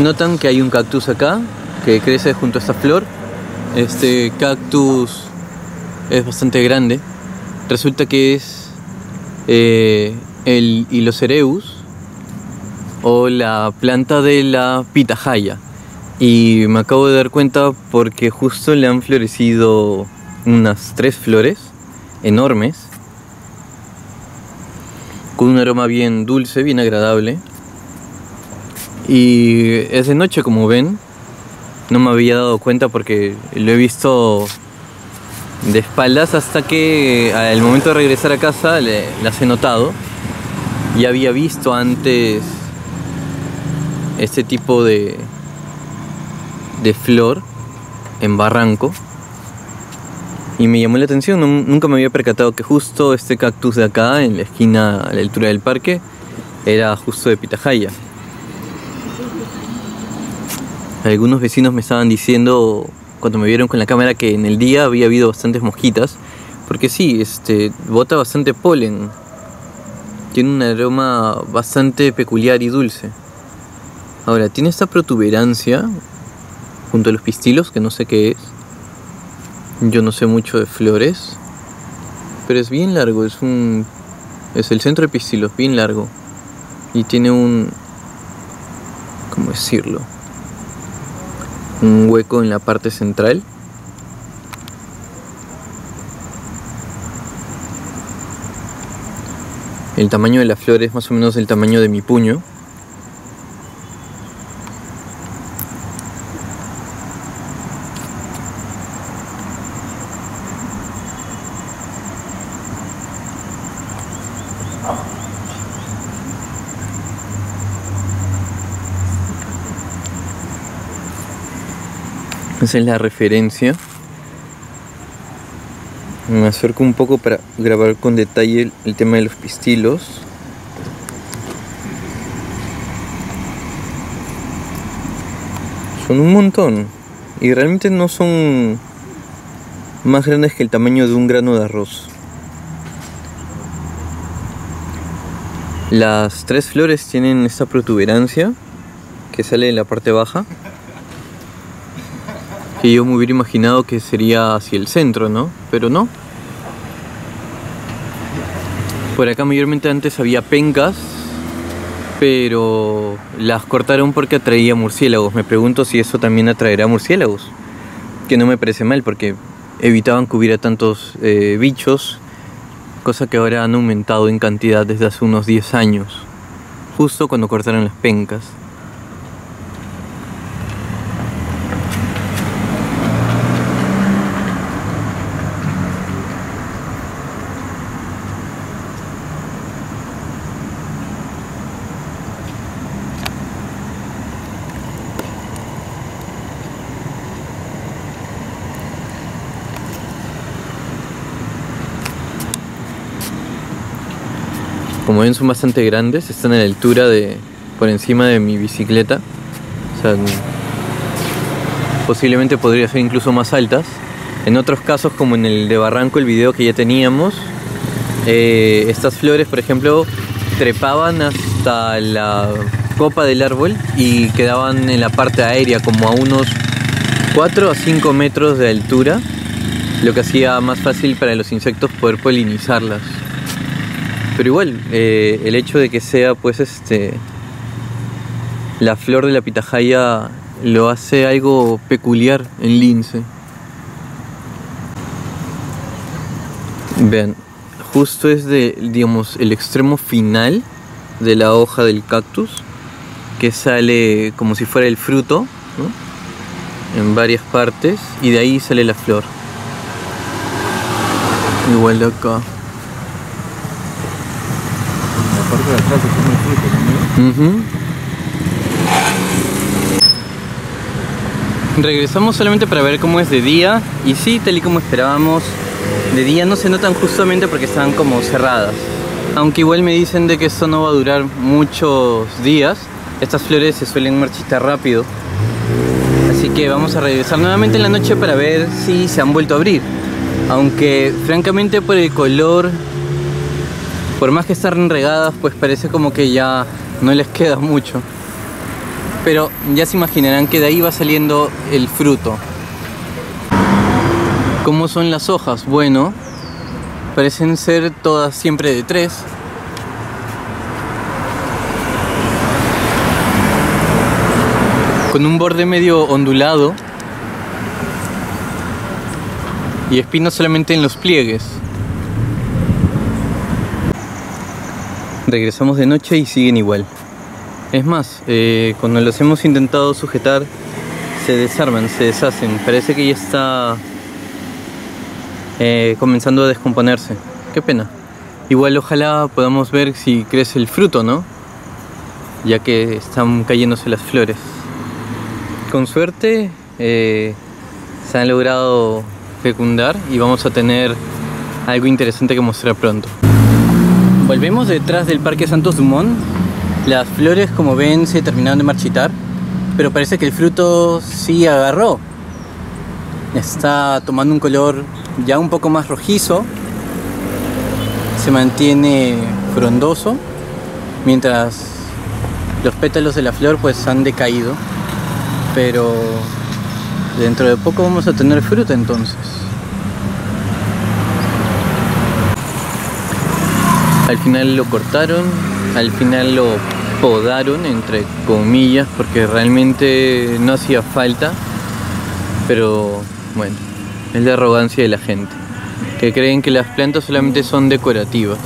Notan que hay un cactus acá que crece junto a esta flor. Este cactus es bastante grande. Resulta que es eh, el Hilocereus o la planta de la pitahaya. Y me acabo de dar cuenta porque justo le han florecido unas tres flores enormes con un aroma bien dulce, bien agradable. Y es de noche como ven. No me había dado cuenta porque lo he visto de espaldas hasta que al momento de regresar a casa las he notado. Y había visto antes este tipo de, de flor en barranco y me llamó la atención, nunca me había percatado que justo este cactus de acá, en la esquina a la altura del parque, era justo de pitahaya. Algunos vecinos me estaban diciendo cuando me vieron con la cámara que en el día había habido bastantes mosquitas, porque sí, este, bota bastante polen. Tiene un aroma bastante peculiar y dulce. Ahora, tiene esta protuberancia junto a los pistilos, que no sé qué es. Yo no sé mucho de flores, pero es bien largo, es un es el centro de pistilos, bien largo y tiene un ¿cómo decirlo? Un hueco en la parte central. El tamaño de la flor es más o menos el tamaño de mi puño. Esa es la referencia. Me acerco un poco para grabar con detalle el, tema de los pistilos. Son un montón. Y realmente no son más grandes que el tamaño de un grano de arroz. Las tres flores tienen esta protuberancia que sale en la parte baja que yo me hubiera imaginado que sería hacia el centro, ¿no? Pero no. Por acá mayormente antes había pencas, pero las cortaron porque atraía murciélagos. Me pregunto si eso también atraerá murciélagos. Que no me parece mal porque evitaban que hubiera tantos eh, bichos, cosa que ahora han aumentado en cantidad desde hace unos 10 años, justo cuando cortaron las pencas. Como ven son bastante grandes, están a la altura de por encima de mi bicicleta. O sea, posiblemente podría ser incluso más altas. En otros casos, como en el de Barranco, el video que ya teníamos, eh, estas flores, por ejemplo, trepaban hasta la copa del árbol y quedaban en la parte aérea, como a unos 4 a 5 metros de altura, lo que hacía más fácil para los insectos poder polinizarlas pero igual, eh, el hecho de que sea pues este la flor de la pitahaya lo hace algo peculiar en lince. Vean, justo es de, digamos, el extremo final de la hoja del cactus que sale como si fuera el fruto, En varias partes y de ahí sale la flor. Igual de acá. Regresamos solamente para ver cómo es de día y sí, tal y como esperábamos, de día no se notan justamente porque están como cerradas. Aunque igual me dicen de que esto no va a durar muchos días, estas flores se suelen marchitar rápido. Así que vamos a regresar nuevamente en la noche para ver si se han vuelto a abrir. Aunque francamente por el color por más que estén regadas, pues parece como que ya no les queda mucho. Pero ya se imaginarán que de ahí va saliendo el fruto. ¿Cómo son las hojas? Bueno, parecen ser todas siempre de tres. Con un borde medio ondulado y espinas solamente en los pliegues. Regresamos de noche y siguen igual. Es más, eh, cuando los hemos intentado sujetar, se desarman, se deshacen. Parece que ya está eh, comenzando a descomponerse. Qué pena. Igual ojalá podamos ver si crece el fruto, ¿no? Ya que están cayéndose las flores. Con suerte eh, se han logrado fecundar y vamos a tener algo interesante que mostrar pronto. Volvemos detrás del Parque Santos Dumont. Las flores, como ven, se terminaron de marchitar, pero parece que el fruto sí agarró. Está tomando un color ya un poco más rojizo. Se mantiene frondoso, mientras los pétalos de la flor pues han decaído. Pero dentro de poco vamos a tener fruta entonces. Al final lo cortaron, al final lo podaron, entre comillas, porque realmente no hacía falta. Pero bueno, es la arrogancia de la gente, que creen que las plantas solamente son decorativas.